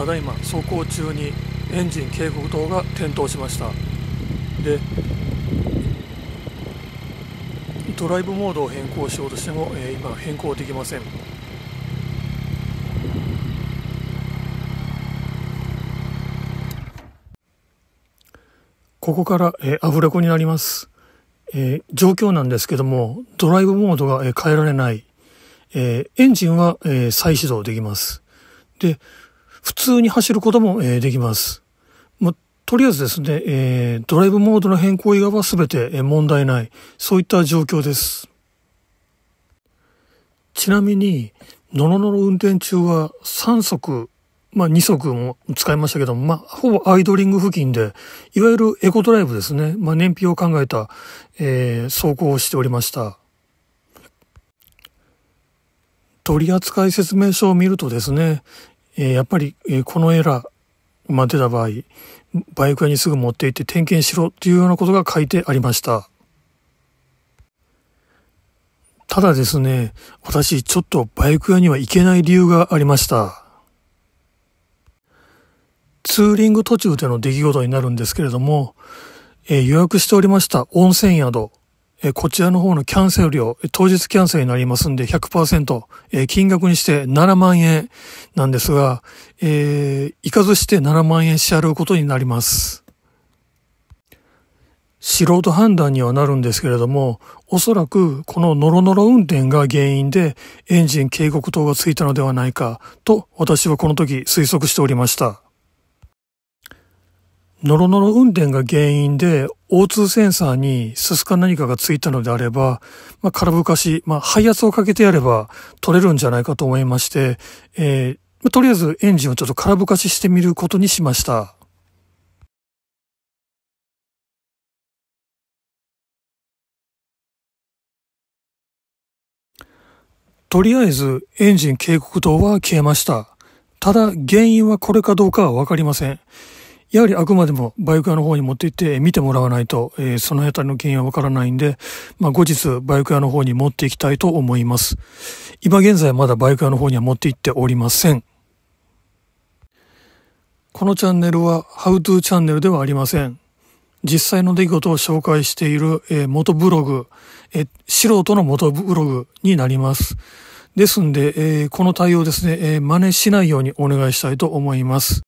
ただいま走行中にエンジン警告灯が点灯しました。でドライブモードを変更しようとしても、えー、今変更できません。ここから、えー、アフレコになります、えー、状況なんですけどもドライブモードが、えー、変えられない。えー、エンジンは、えー、再始動できます。で、普通に走ることも、えー、できます。ま、とりあえずですね、えー、ドライブモードの変更以外は全て、え、問題ない。そういった状況です。ちなみに、ノロノロ運転中は3速、まあ2速も使いましたけども、まあほぼアイドリング付近で、いわゆるエコドライブですね。まあ燃費を考えた、えー、走行をしておりました。取扱説明書を見るとですね、え、やっぱり、え、このエラーが出た場合、バイク屋にすぐ持って行って点検しろっていうようなことが書いてありました。ただですね、私ちょっとバイク屋には行けない理由がありました。ツーリング途中での出来事になるんですけれども、えー、予約しておりました温泉宿、えこちらの方のキャンセル料、当日キャンセルになりますんで100%、え金額にして7万円なんですが、えー、行かずして7万円支払うことになります。素人判断にはなるんですけれども、おそらくこのノロノロ運転が原因でエンジン警告灯がついたのではないかと私はこの時推測しておりました。ノロノロ運転が原因で O2 センサーにススか何かがついたのであれば、まあ、空ぶかし、まあ、配圧をかけてやれば取れるんじゃないかと思いまして、えー、とりあえずエンジンをちょっと空ぶかししてみることにしました。とりあえずエンジン警告灯は消えました。ただ原因はこれかどうかはわかりません。やはりあくまでもバイク屋の方に持って行って見てもらわないと、えー、その辺りの原因はわからないんで、まあ、後日バイク屋の方に持っていきたいと思います。今現在まだバイク屋の方には持って行っておりません。このチャンネルは How to チャンネルではありません。実際の出来事を紹介している、えー、元ブログ、えー、素人の元ブログになります。ですんで、えー、この対応ですね、え、真似しないようにお願いしたいと思います。